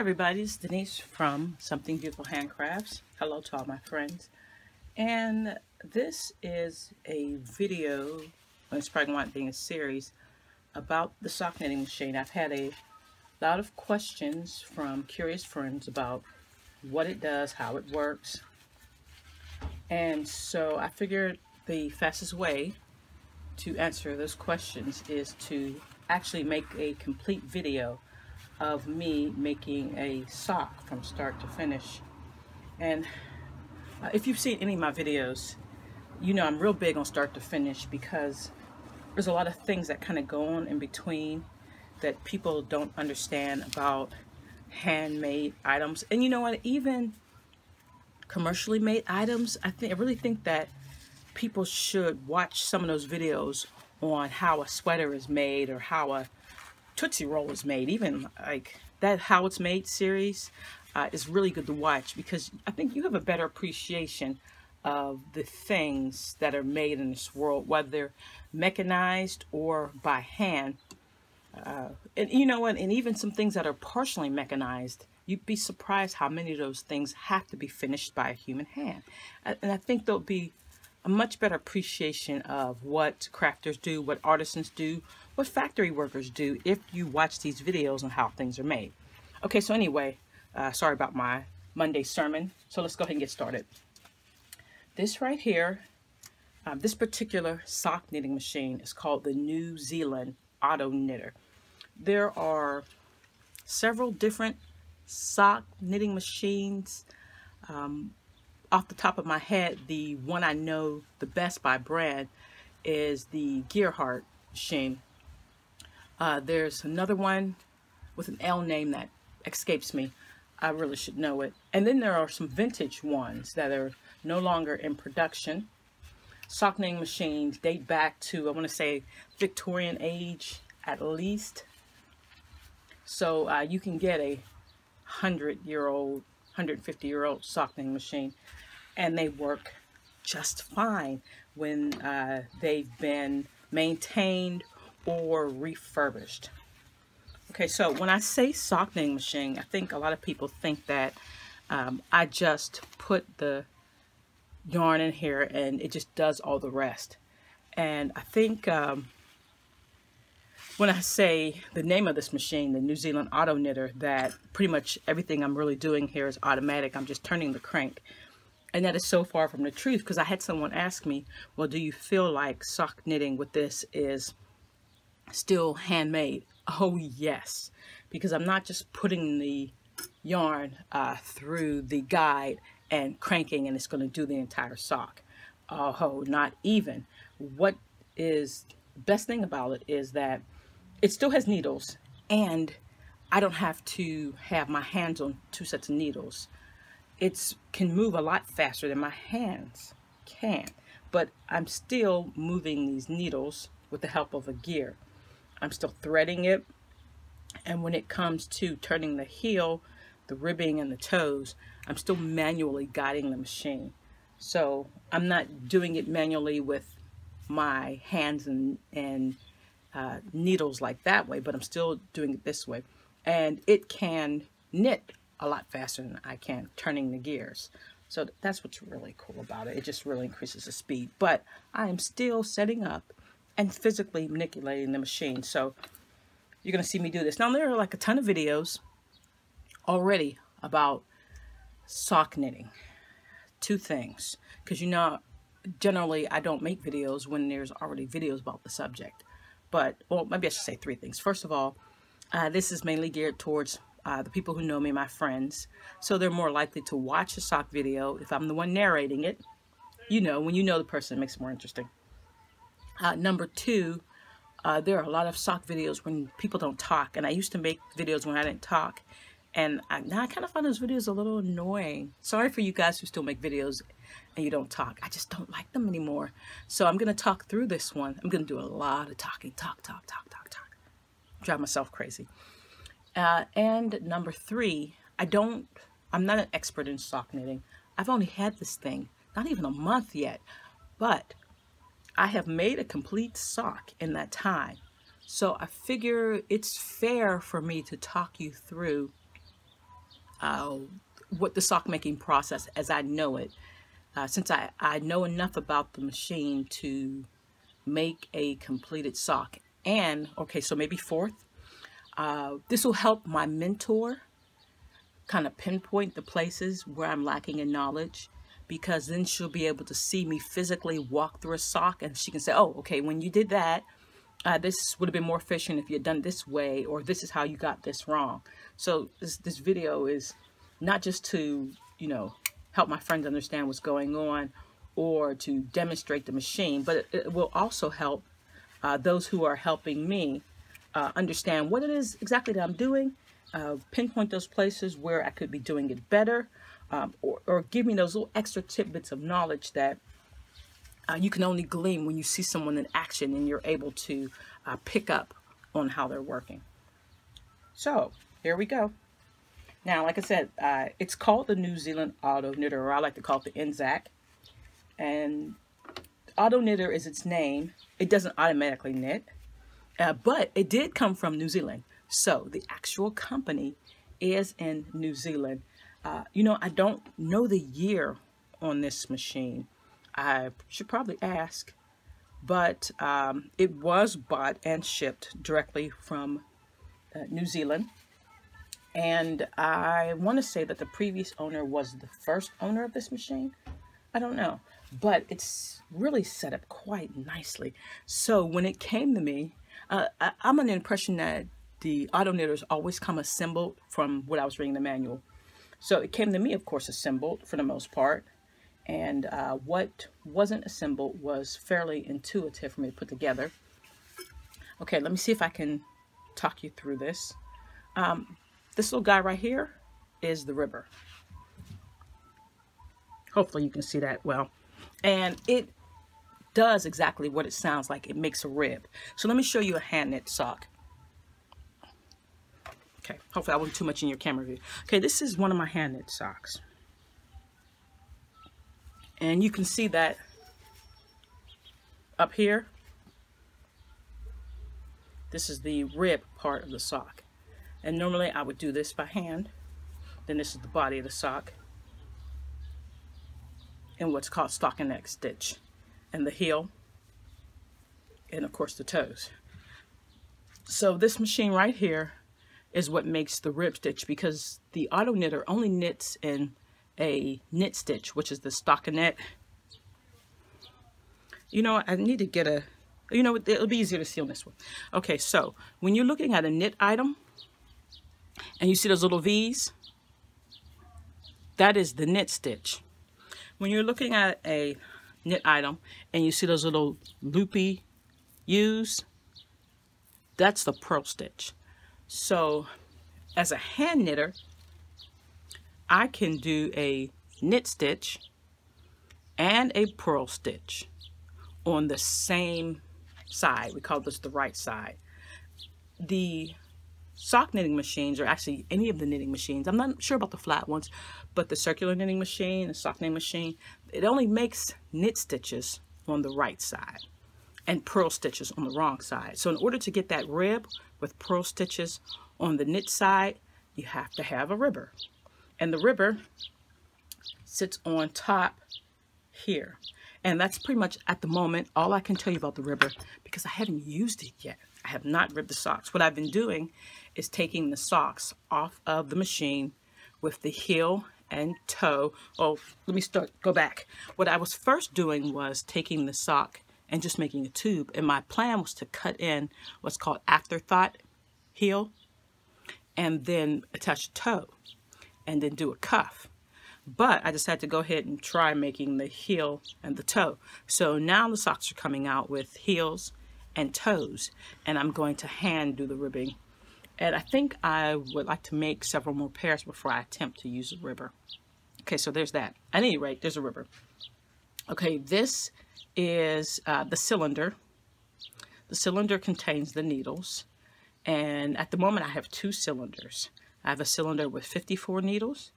everybody, it's Denise from Something Beautiful Handcrafts. Hello to all my friends. And this is a video, it's probably going to be a series, about the sock knitting machine. I've had a lot of questions from curious friends about what it does, how it works. And so I figured the fastest way to answer those questions is to actually make a complete video of me making a sock from start to finish. And uh, if you've seen any of my videos, you know I'm real big on start to finish because there's a lot of things that kind of go on in between that people don't understand about handmade items. And you know what, even commercially made items, I think I really think that people should watch some of those videos on how a sweater is made or how a Tootsie Roll is made. Even like that How It's Made series uh, is really good to watch because I think you have a better appreciation of the things that are made in this world, whether mechanized or by hand. Uh, and you know what, and even some things that are partially mechanized, you'd be surprised how many of those things have to be finished by a human hand. And I think there'll be a much better appreciation of what crafters do, what artisans do, what factory workers do if you watch these videos on how things are made. Okay, so anyway, uh, sorry about my Monday sermon. So let's go ahead and get started. This right here, um, this particular sock knitting machine is called the New Zealand Auto Knitter. There are several different sock knitting machines. Um, off the top of my head, the one I know the best by brand is the Gearhart machine. Uh, there's another one with an L name that escapes me. I really should know it. And then there are some vintage ones that are no longer in production. Sock knitting machines date back to, I want to say, Victorian age at least. So uh, you can get a 100-year-old, 150-year-old sock knitting machine, and they work just fine when uh, they've been maintained or refurbished. Okay, so when I say sock knitting machine, I think a lot of people think that um, I just put the yarn in here and it just does all the rest. And I think um, when I say the name of this machine, the New Zealand Auto Knitter, that pretty much everything I'm really doing here is automatic. I'm just turning the crank. And that is so far from the truth because I had someone ask me, well, do you feel like sock knitting with this is still handmade? Oh, yes, because I'm not just putting the yarn uh, through the guide and cranking and it's going to do the entire sock. Oh, not even. What is best thing about it is that it still has needles and I don't have to have my hands on two sets of needles. It can move a lot faster than my hands can, but I'm still moving these needles with the help of a gear. I'm still threading it. And when it comes to turning the heel, the ribbing and the toes, I'm still manually guiding the machine. So I'm not doing it manually with my hands and, and uh, needles like that way, but I'm still doing it this way. And it can knit a lot faster than I can turning the gears. So that's what's really cool about it. It just really increases the speed. But I am still setting up and physically manipulating the machine. So you're going to see me do this. Now there are like a ton of videos already about sock knitting. Two things. Because you know, generally I don't make videos when there's already videos about the subject. But, well, maybe I should say three things. First of all, uh, this is mainly geared towards uh, the people who know me, my friends. So they're more likely to watch a sock video if I'm the one narrating it. You know, when you know the person, it makes it more interesting. Uh, number two, uh, there are a lot of sock videos when people don't talk. And I used to make videos when I didn't talk. And I, now I kind of find those videos a little annoying. Sorry for you guys who still make videos and you don't talk. I just don't like them anymore. So I'm going to talk through this one. I'm going to do a lot of talking. Talk, talk, talk, talk, talk. Drive myself crazy. Uh, and number three, I don't, I'm not an expert in sock knitting. I've only had this thing, not even a month yet. But I have made a complete sock in that time. So I figure it's fair for me to talk you through uh, what the sock making process as I know it, uh, since I, I know enough about the machine to make a completed sock. And, okay, so maybe fourth, uh, this will help my mentor kind of pinpoint the places where I'm lacking in knowledge because then she'll be able to see me physically walk through a sock and she can say, oh, okay, when you did that, uh, this would have been more efficient if you had done this way, or this is how you got this wrong. So this, this video is not just to, you know, help my friends understand what's going on or to demonstrate the machine, but it, it will also help uh, those who are helping me uh, understand what it is exactly that I'm doing, uh, pinpoint those places where I could be doing it better, um, or, or give me those little extra tidbits of knowledge that uh, you can only glean when you see someone in action and you're able to uh, pick up on how they're working. So here we go. Now, like I said, uh, it's called the New Zealand Auto Knitter, or I like to call it the NZAK. And Auto Knitter is its name. It doesn't automatically knit, uh, but it did come from New Zealand. So the actual company is in New Zealand. Uh, you know, I don't know the year on this machine. I should probably ask, but um, it was bought and shipped directly from uh, New Zealand. And I want to say that the previous owner was the first owner of this machine. I don't know, but it's really set up quite nicely. So when it came to me, uh, I, I'm under the impression that the auto knitters always come assembled from what I was reading the manual. So it came to me, of course, assembled for the most part. And uh, what wasn't assembled was fairly intuitive for me to put together. Okay, let me see if I can talk you through this. Um, this little guy right here is the ribber. Hopefully you can see that well. And it does exactly what it sounds like. It makes a rib. So let me show you a hand knit sock. Okay, hopefully I wasn't too much in your camera view. Okay, this is one of my hand knit socks. And you can see that up here, this is the rib part of the sock. And normally I would do this by hand. Then this is the body of the sock. And what's called stockinette stitch. And the heel. And of course the toes. So this machine right here is what makes the rib stitch because the auto knitter only knits in a knit stitch, which is the stockinette. You know, I need to get a, you know, it'll be easier to see on this one. Okay, so when you're looking at a knit item and you see those little V's, that is the knit stitch. When you're looking at a knit item and you see those little loopy U's, that's the purl stitch. So as a hand knitter, I can do a knit stitch and a purl stitch on the same side. We call this the right side. The sock knitting machines, or actually any of the knitting machines, I'm not sure about the flat ones, but the circular knitting machine, the sock knitting machine, it only makes knit stitches on the right side and purl stitches on the wrong side. So in order to get that rib with purl stitches on the knit side, you have to have a ribber and the ribber sits on top here. And that's pretty much at the moment all I can tell you about the ribber because I haven't used it yet. I have not ribbed the socks. What I've been doing is taking the socks off of the machine with the heel and toe. Oh, let me start, go back. What I was first doing was taking the sock and just making a tube. And my plan was to cut in what's called afterthought heel and then attach the toe and then do a cuff. But I decided to go ahead and try making the heel and the toe. So now the socks are coming out with heels and toes. And I'm going to hand do the ribbing. And I think I would like to make several more pairs before I attempt to use a ribber. Okay, so there's that. At any rate, there's a ribber. Okay, this is uh, the cylinder. The cylinder contains the needles. And at the moment, I have two cylinders. I have a cylinder with 54 needles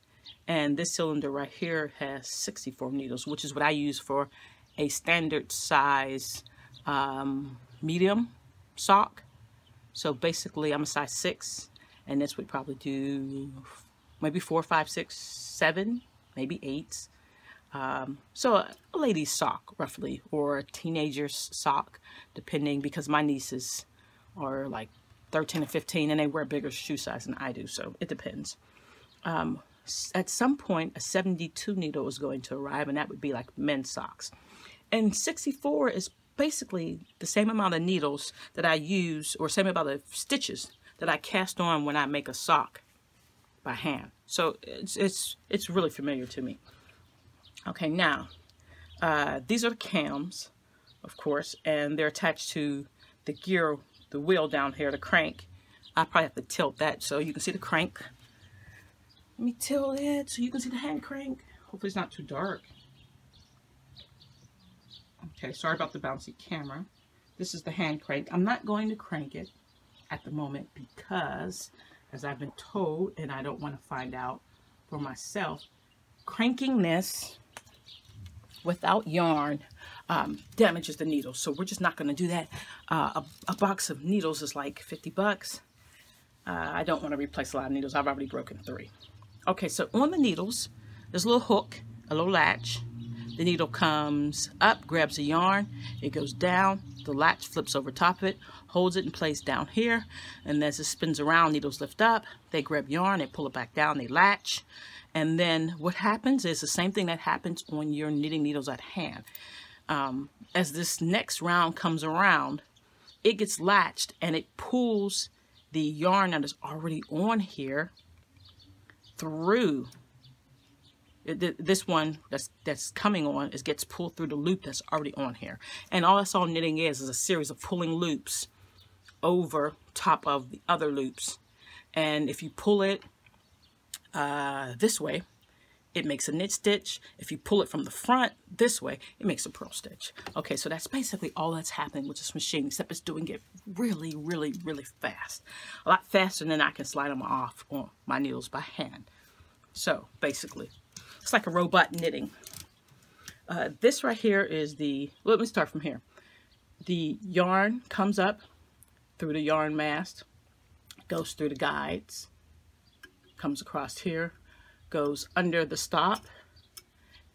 and this cylinder right here has 64 needles which is what I use for a standard size um, medium sock so basically I'm a size 6 and this would probably do maybe four, five, six, seven, maybe eight. Um, so a, a lady's sock, roughly, or a teenager's sock, depending, because my nieces are like 13 and 15, and they wear bigger shoe size than I do, so it depends. Um, at some point, a 72 needle is going to arrive, and that would be like men's socks. And 64 is basically the same amount of needles that I use, or same amount of stitches that I cast on when I make a sock by hand. So it's, it's, it's really familiar to me. Okay, now, uh, these are the cams, of course, and they're attached to the gear, the wheel down here, the crank. I probably have to tilt that so you can see the crank. Let me tilt it so you can see the hand crank. Hopefully it's not too dark. Okay, sorry about the bouncy camera. This is the hand crank. I'm not going to crank it at the moment because, as I've been told, and I don't want to find out for myself, cranking this without yarn um, damages the needles. So we're just not going to do that. Uh, a, a, box of needles is like 50 bucks. Uh, I don't want to replace a lot of needles. I've already broken three. Okay, so on the needles, there's a little hook, a little latch. The needle comes up, grabs the yarn, it goes down, the latch flips over top of it, holds it in place down here, and as it spins around, needles lift up, they grab yarn, they pull it back down, they latch, and then what happens is the same thing that happens on your knitting needles at hand. Um, as this next round comes around, it gets latched and it pulls the yarn that is already on here through this one that's that's coming on is gets pulled through the loop that's already on here. And all that's all knitting is is a series of pulling loops over top of the other loops. And if you pull it uh, this way it makes a knit stitch. If you pull it from the front this way it makes a purl stitch. Okay so that's basically all that's happening with this machine except it's doing it really really really fast. A lot faster than I can slide them off on my needles by hand. So basically it's like a robot knitting. Uh, this right here is the, let me start from here. The yarn comes up through the yarn mast, goes through the guides, comes across here, goes under the stop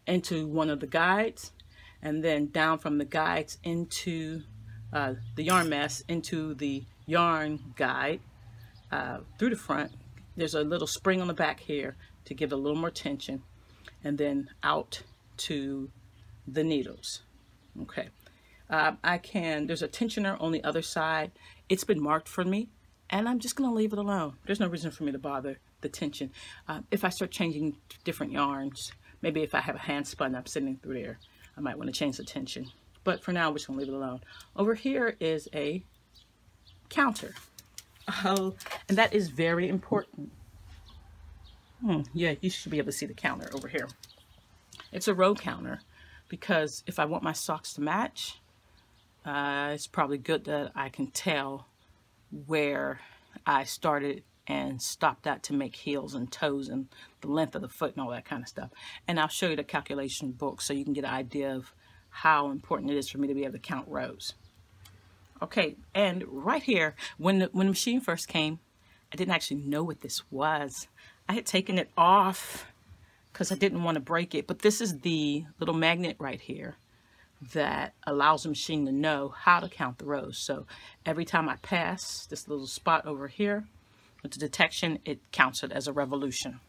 into one of the guides, and then down from the guides into uh, the yarn mast into the yarn guide uh, through the front. There's a little spring on the back here to give a little more tension and then out to the needles. Okay. Uh, I can, there's a tensioner on the other side. It's been marked for me and I'm just going to leave it alone. There's no reason for me to bother the tension. Uh, if I start changing different yarns, maybe if I have a hand spun up sitting through there, I might want to change the tension. But for now, we're just going to leave it alone. Over here is a counter. Oh, and that is very important. Hmm, yeah, you should be able to see the counter over here. It's a row counter because if I want my socks to match, uh, it's probably good that I can tell where I started and stopped at to make heels and toes and the length of the foot and all that kind of stuff. And I'll show you the calculation book so you can get an idea of how important it is for me to be able to count rows. Okay, and right here, when the, when the machine first came, I didn't actually know what this was. I had taken it off because I didn't want to break it. But this is the little magnet right here that allows the machine to know how to count the rows. So every time I pass this little spot over here with the detection, it counts it as a revolution.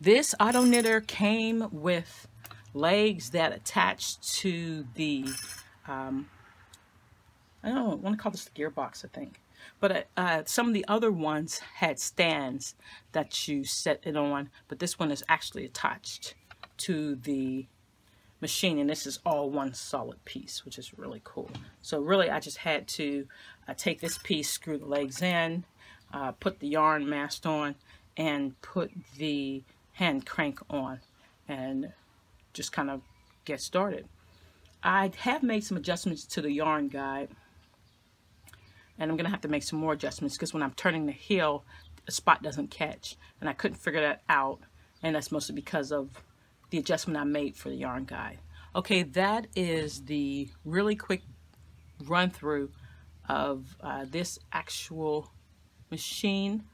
This auto knitter came with legs that attach to the, um, I don't want to call this the gearbox, I think. But uh, some of the other ones had stands that you set it on, but this one is actually attached to the machine, and this is all one solid piece, which is really cool. So really, I just had to uh, take this piece, screw the legs in, uh, put the yarn mast on, and put the hand crank on, and just kind of get started. I have made some adjustments to the yarn guide and I'm going to have to make some more adjustments because when I'm turning the heel, a spot doesn't catch. And I couldn't figure that out. And that's mostly because of the adjustment I made for the yarn guide. Okay, that is the really quick run through of uh, this actual machine,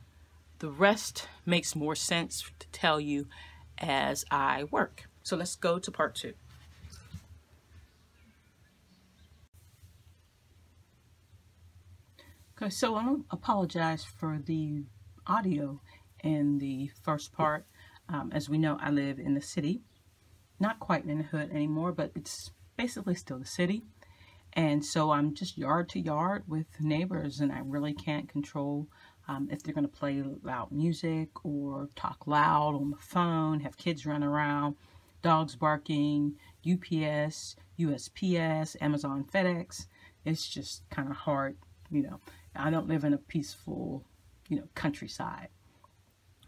the rest makes more sense to tell you as I work. So let's go to part two. Okay, so I apologize for the audio in the first part. Um, as we know, I live in the city, not quite in the hood anymore, but it's basically still the city. And so I'm just yard to yard with neighbors, and I really can't control um, if they're going to play loud music or talk loud on the phone, have kids run around, dogs barking, UPS, USPS, Amazon, FedEx. It's just kind of hard, you know. I don't live in a peaceful, you know, countryside.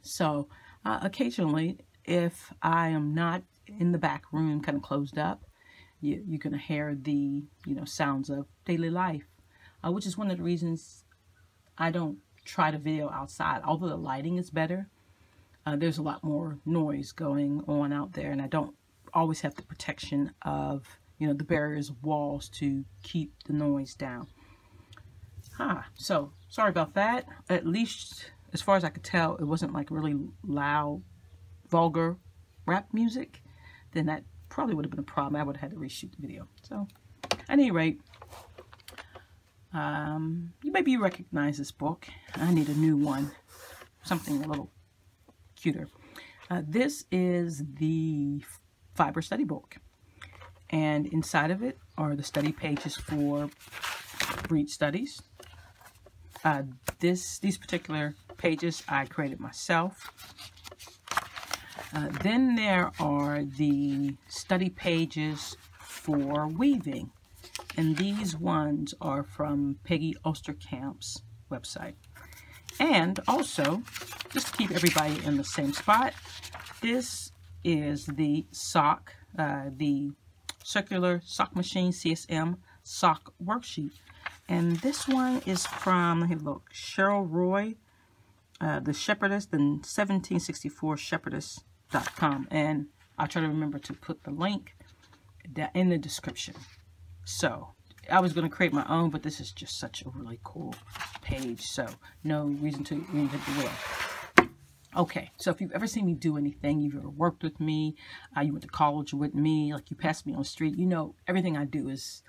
So uh, occasionally, if I am not in the back room, kind of closed up, you, you're going to hear the, you know, sounds of daily life, uh, which is one of the reasons I don't try to video outside. Although the lighting is better, uh, there's a lot more noise going on out there, and I don't always have the protection of, you know, the barriers walls to keep the noise down. Huh. So, sorry about that. At least, as far as I could tell, it wasn't like really loud, vulgar rap music. Then that probably would have been a problem. I would have had to reshoot the video. So, at any rate, um, you maybe recognize this book. I need a new one. Something a little cuter. Uh, this is the fiber study book. And inside of it are the study pages for breed studies, uh, this These particular pages I created myself. Uh, then there are the study pages for weaving. And these ones are from Peggy Osterkamp's website. And also, just to keep everybody in the same spot, this is the sock, uh, the circular sock machine CSM sock worksheet. And this one is from, let me look, Cheryl Roy, uh, the Shepherdess, the 1764 Shepherdess.com. And I'll try to remember to put the link in the description. So, I was going to create my own, but this is just such a really cool page. So, no reason to reinvent the wheel. Okay, so if you've ever seen me do anything, you've ever worked with me, uh, you went to college with me, like you passed me on the street, you know everything I do is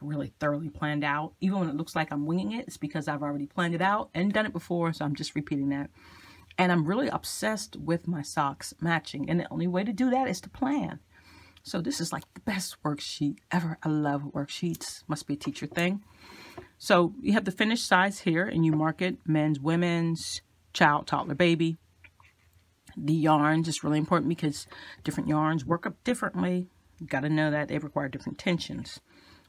really thoroughly planned out. Even when it looks like I'm winging it, it's because I've already planned it out and done it before, so I'm just repeating that. And I'm really obsessed with my socks matching, and the only way to do that is to plan. So this is like the best worksheet ever. I love worksheets. Must be a teacher thing. So you have the finished size here, and you mark it men's, women's, child, toddler, baby. The yarns is really important because different yarns work up differently. You got to know that they require different tensions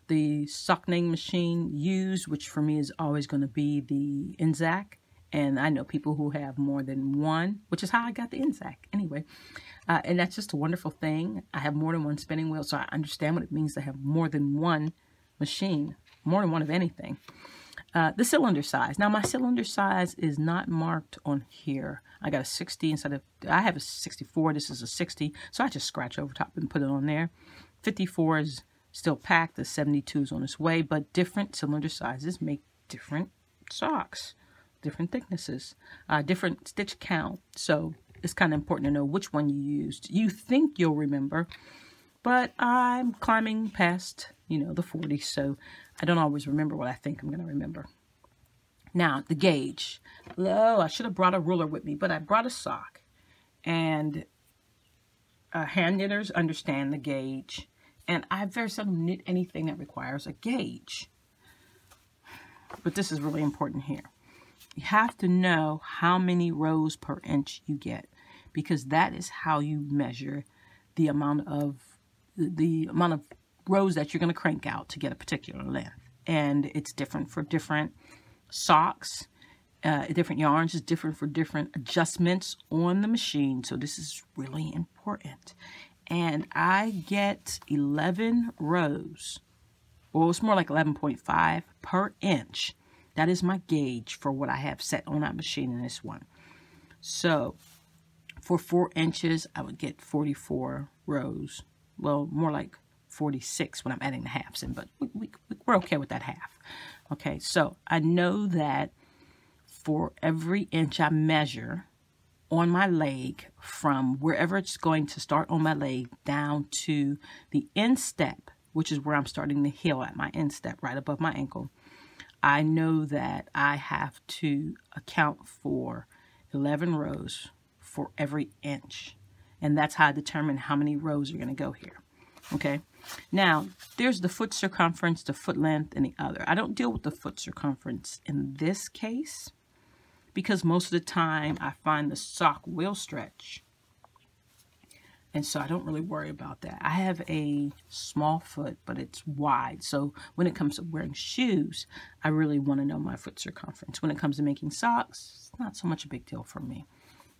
the sockening machine used, which for me is always going to be the NZAK. And I know people who have more than one, which is how I got the NZAK anyway. Uh, and that's just a wonderful thing. I have more than one spinning wheel, so I understand what it means to have more than one machine, more than one of anything. Uh, the cylinder size. Now, my cylinder size is not marked on here. I got a 60 instead of, I have a 64. This is a 60. So I just scratch over top and put it on there. 54 is Still packed, the 72 is on its way, but different cylinder sizes make different socks, different thicknesses, uh, different stitch count. So it's kind of important to know which one you used. You think you'll remember, but I'm climbing past, you know, the 40, so I don't always remember what I think I'm going to remember. Now, the gauge. Oh, I should have brought a ruler with me, but I brought a sock. And uh, hand knitters understand the gauge. And I very seldom knit anything that requires a gauge. But this is really important here. You have to know how many rows per inch you get because that is how you measure the amount of the amount of rows that you're going to crank out to get a particular length. And it's different for different socks, uh, different yarns is different for different adjustments on the machine. So this is really important and I get 11 rows. Well, it's more like 11.5 per inch. That is my gauge for what I have set on that machine in this one. So, for 4 inches, I would get 44 rows. Well, more like 46 when I'm adding the halves in, but we, we, we're okay with that half. Okay, so I know that for every inch I measure on my leg from wherever it's going to start on my leg down to the instep, which is where I'm starting the heel at my instep, right above my ankle, I know that I have to account for 11 rows for every inch. And that's how I determine how many rows are going to go here. Okay. Now, there's the foot circumference, the foot length, and the other. I don't deal with the foot circumference in this case because most of the time I find the sock will stretch. And so I don't really worry about that. I have a small foot, but it's wide. So when it comes to wearing shoes, I really want to know my foot circumference. When it comes to making socks, it's not so much a big deal for me.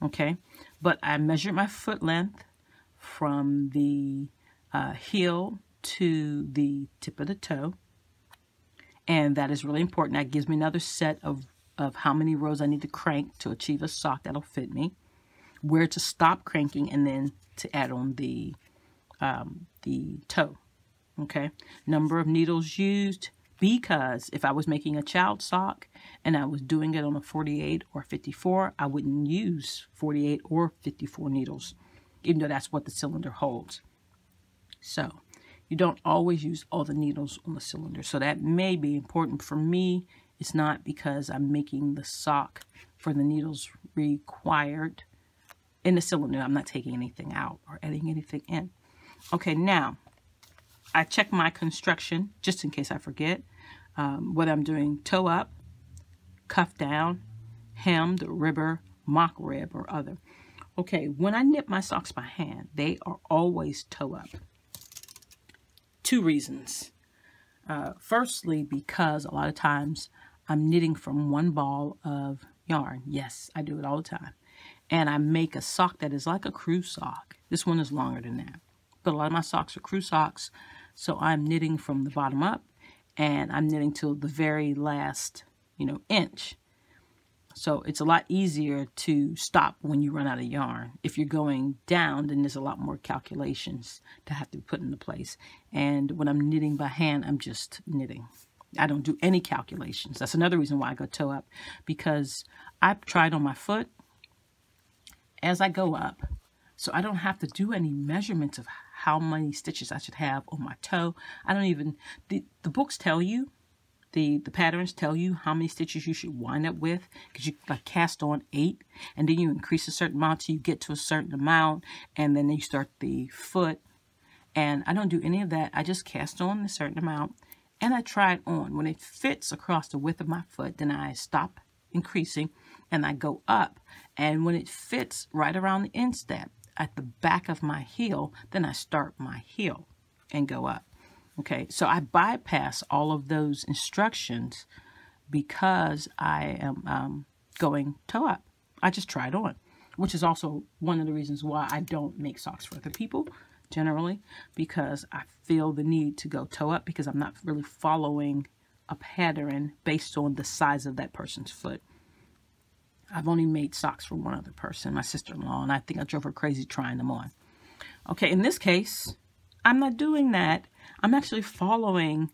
Okay. But I measured my foot length from the uh, heel to the tip of the toe. And that is really important. That gives me another set of, of how many rows I need to crank to achieve a sock that'll fit me. Where to stop cranking and then to add on the, um, the toe. Okay. Number of needles used because if I was making a child sock and I was doing it on a 48 or 54, I wouldn't use 48 or 54 needles, even though that's what the cylinder holds. So you don't always use all the needles on the cylinder. So that may be important for me. It's not because I'm making the sock for the needles required in the cylinder. I'm not taking anything out or adding anything in. Okay, now I check my construction just in case I forget um, whether I'm doing toe up, cuff down, hemmed, ribber, mock rib, or other. Okay, when I knit my socks by hand, they are always toe up two reasons. Uh, firstly, because a lot of times I'm knitting from one ball of yarn. Yes, I do it all the time. And I make a sock that is like a crew sock. This one is longer than that. But a lot of my socks are crew socks. So I'm knitting from the bottom up and I'm knitting till the very last, you know, inch. So it's a lot easier to stop when you run out of yarn. If you're going down, then there's a lot more calculations to have to put into place. And when I'm knitting by hand, I'm just knitting. I don't do any calculations. That's another reason why I go toe up because I've tried on my foot as I go up. So I don't have to do any measurements of how many stitches I should have on my toe. I don't even, the, the books tell you the, the patterns tell you how many stitches you should wind up with because you like cast on eight and then you increase a certain amount till you get to a certain amount and then you start the foot and I don't do any of that I just cast on a certain amount and I try it on. When it fits across the width of my foot then I stop increasing and I go up. And when it fits right around the instep at the back of my heel then I start my heel and go up. Okay, so I bypass all of those instructions because I am um, going toe up. I just try it on, which is also one of the reasons why I don't make socks for other people generally because I feel the need to go toe up because I'm not really following a pattern based on the size of that person's foot. I've only made socks for one other person, my sister-in-law, and I think I drove her crazy trying them on. Okay, in this case, I'm not doing that I'm actually following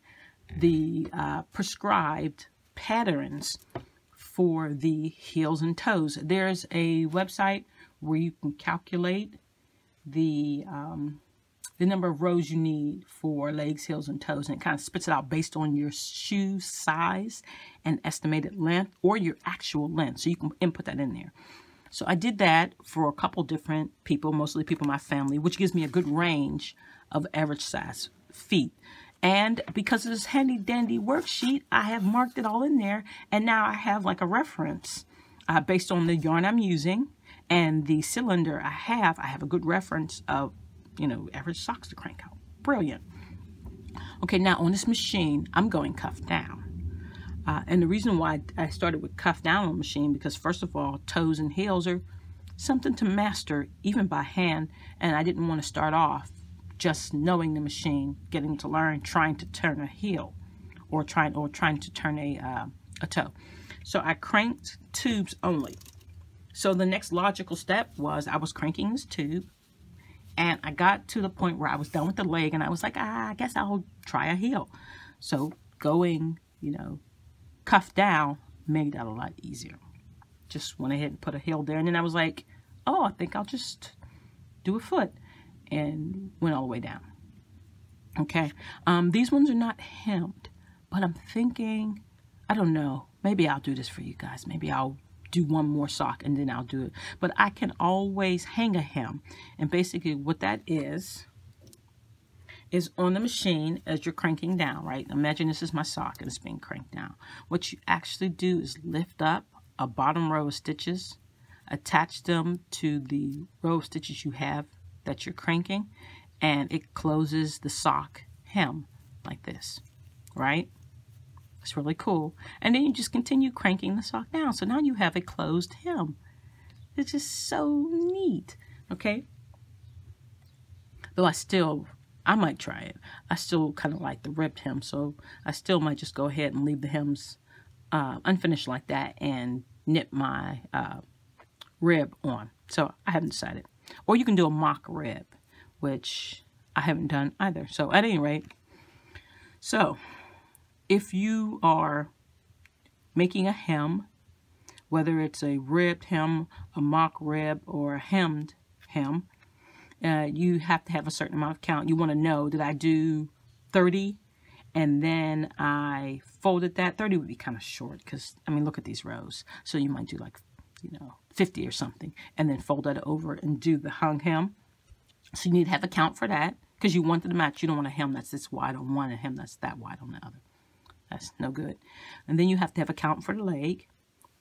the uh, prescribed patterns for the heels and toes. There's a website where you can calculate the um, the number of rows you need for legs, heels, and toes, and it kind of spits it out based on your shoe size and estimated length or your actual length. So you can input that in there. So I did that for a couple different people, mostly people in my family, which gives me a good range of average size feet. And because of this handy dandy worksheet, I have marked it all in there. And now I have like a reference uh, based on the yarn I'm using and the cylinder I have. I have a good reference of, you know, average socks to crank out. Brilliant. Okay, now on this machine, I'm going cuff down. Uh, and the reason why I started with cuff down on the machine, because first of all, toes and heels are something to master even by hand. And I didn't want to start off just knowing the machine, getting to learn, trying to turn a heel or trying or trying to turn a, uh, a toe. So I cranked tubes only. So the next logical step was I was cranking this tube and I got to the point where I was done with the leg and I was like, ah, I guess I'll try a heel. So going, you know, cuff down made that a lot easier. just went ahead and put a heel there. And then I was like, oh, I think I'll just do a foot and went all the way down. Okay, um, these ones are not hemmed, but I'm thinking, I don't know, maybe I'll do this for you guys. Maybe I'll do one more sock and then I'll do it. But I can always hang a hem. And basically what that is, is on the machine as you're cranking down, right? Imagine this is my sock and it's being cranked down. What you actually do is lift up a bottom row of stitches, attach them to the row of stitches you have that you're cranking and it closes the sock hem like this, right? It's really cool. And then you just continue cranking the sock down. So now you have a closed hem. It's just so neat, okay? Though I still, I might try it. I still kind of like the ribbed hem, so I still might just go ahead and leave the hems uh, unfinished like that and knit my uh, rib on. So I haven't decided. Or you can do a mock rib, which I haven't done either. So at any rate, so if you are making a hem, whether it's a ribbed hem, a mock rib, or a hemmed hem, uh, you have to have a certain amount of count. You want to know, did I do 30? And then I folded that. 30 would be kind of short because, I mean, look at these rows. So you might do like you know, 50 or something, and then fold that over and do the hung hem. So you need to have a count for that because you want the match. You don't want a hem that's this wide on one and a hem that's that wide on the other. That's no good. And then you have to have a count for the leg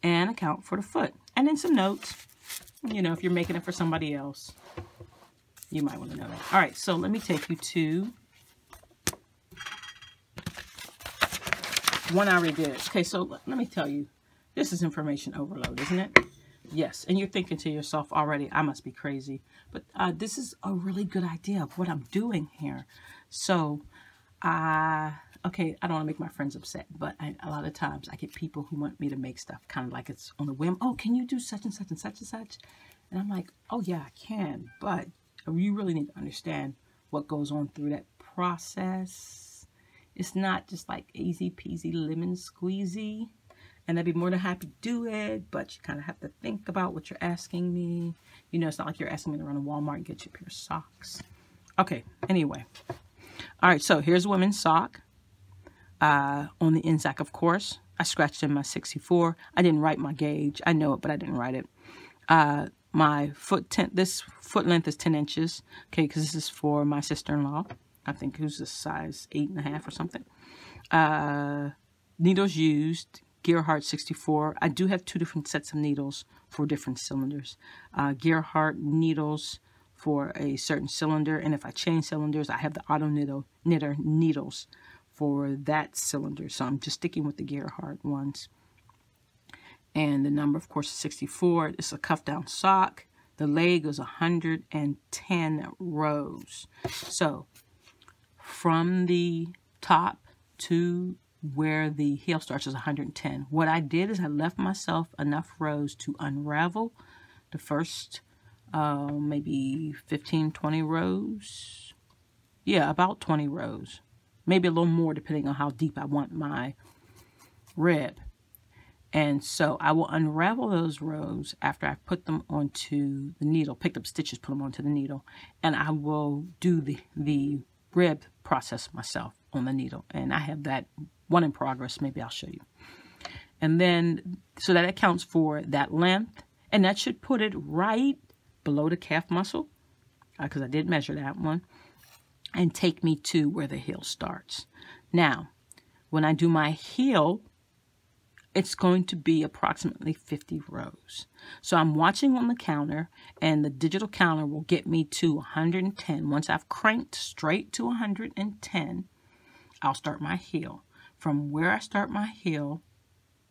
and a count for the foot. And then some notes. You know, if you're making it for somebody else, you might want to know that. All right, so let me take you to one I already did. Okay, so let me tell you this is information overload, isn't it? Yes, and you're thinking to yourself already, I must be crazy. But uh, this is a really good idea of what I'm doing here. So, uh, okay, I don't want to make my friends upset, but I, a lot of times I get people who want me to make stuff kind of like it's on a whim. Oh, can you do such and such and such and such? And I'm like, oh, yeah, I can. But you really need to understand what goes on through that process. It's not just like easy peasy lemon squeezy and I'd be more than happy to do it, but you kind of have to think about what you're asking me. You know, it's not like you're asking me to run to Walmart and get you a pair of socks. Okay, anyway. All right, so here's a women's sock. Uh, on the inside, of course, I scratched in my 64. I didn't write my gauge. I know it, but I didn't write it. Uh, my foot ten, this foot length is 10 inches, okay, because this is for my sister-in-law. I think who's a size eight and a half or something. Uh, needles used, Gearhart 64. I do have two different sets of needles for different cylinders. Uh, Gearhart needles for a certain cylinder, and if I change cylinders, I have the Auto Knitter, knitter needles for that cylinder. So I'm just sticking with the Gearhart ones. And the number, of course, is 64. It's a cuff down sock. The leg is 110 rows. So from the top to where the heel starts is 110. What I did is I left myself enough rows to unravel the first uh, maybe 15, 20 rows. Yeah, about 20 rows. Maybe a little more depending on how deep I want my rib. And so I will unravel those rows after I put them onto the needle, picked up stitches, put them onto the needle, and I will do the, the rib process myself on the needle. And I have that one in progress. Maybe I'll show you. And then, so that accounts for that length. And that should put it right below the calf muscle, because uh, I did measure that one, and take me to where the heel starts. Now, when I do my heel, it's going to be approximately 50 rows. So I'm watching on the counter, and the digital counter will get me to 110. Once I've cranked straight to 110, I'll start my heel from where I start my heel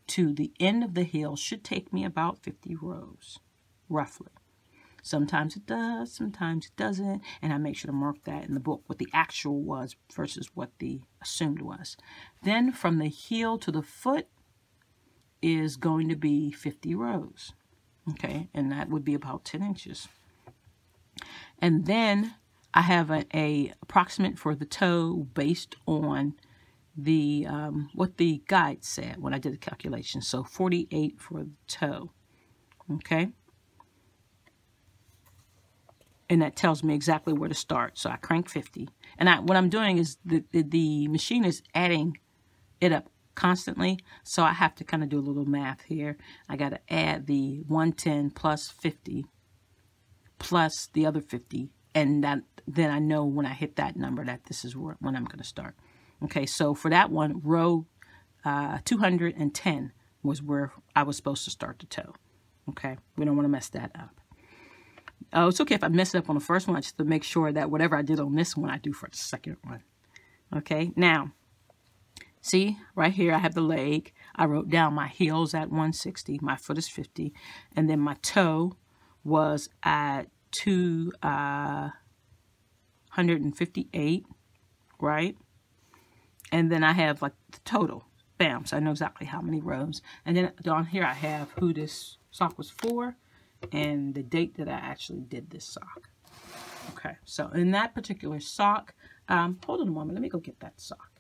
to the end of the heel should take me about 50 rows, roughly. Sometimes it does, sometimes it doesn't, and I make sure to mark that in the book what the actual was versus what the assumed was. Then from the heel to the foot is going to be 50 rows, okay, and that would be about 10 inches. And then I have a, a approximate for the toe based on the um, what the guide said when I did the calculation. So 48 for the toe. Okay. And that tells me exactly where to start. So I crank 50. And I, what I'm doing is the, the, the machine is adding it up constantly. So I have to kind of do a little math here. I got to add the 110 plus 50 plus the other 50. And that then I know when I hit that number that this is where, when I'm going to start. Okay, so for that one, row uh, 210 was where I was supposed to start the toe. Okay, we don't want to mess that up. Oh, it's okay if I mess it up on the first one, just to make sure that whatever I did on this one, I do for the second one. Okay, now, see, right here I have the leg. I wrote down my heels at 160, my foot is 50, and then my toe was at 258, uh, right? And then I have like the total. Bam, so I know exactly how many rows. And then down here I have who this sock was for and the date that I actually did this sock. Okay, so in that particular sock, um, hold on a moment, let me go get that sock.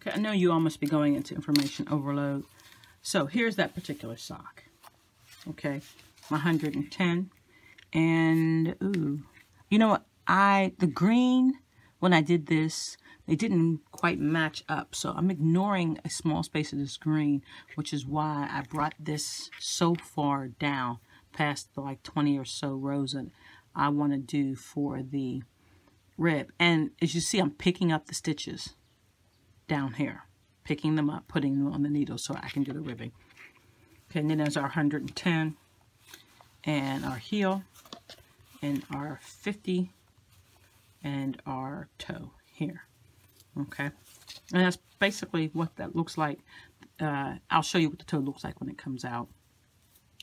Okay, I know you all must be going into information overload. So here's that particular sock. Okay, 110. And, ooh, you know what? I, the green, when I did this, they didn't quite match up. So I'm ignoring a small space of this green, which is why I brought this so far down past the like 20 or so rows that I want to do for the rib. And as you see, I'm picking up the stitches down here, picking them up, putting them on the needle so I can do the ribbing. Okay, and then there's our 110 and our heel and our 50 and our toe here okay. And that's basically what that looks like. Uh, I'll show you what the toe looks like when it comes out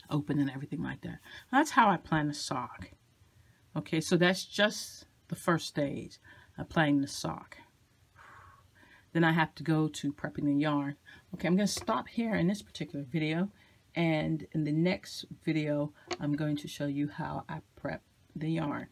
open and everything like that. That's how I plan the sock. Okay so that's just the first stage applying the sock. Then I have to go to prepping the yarn. Okay I'm going to stop here in this particular video and in the next video I'm going to show you how I prep the yarn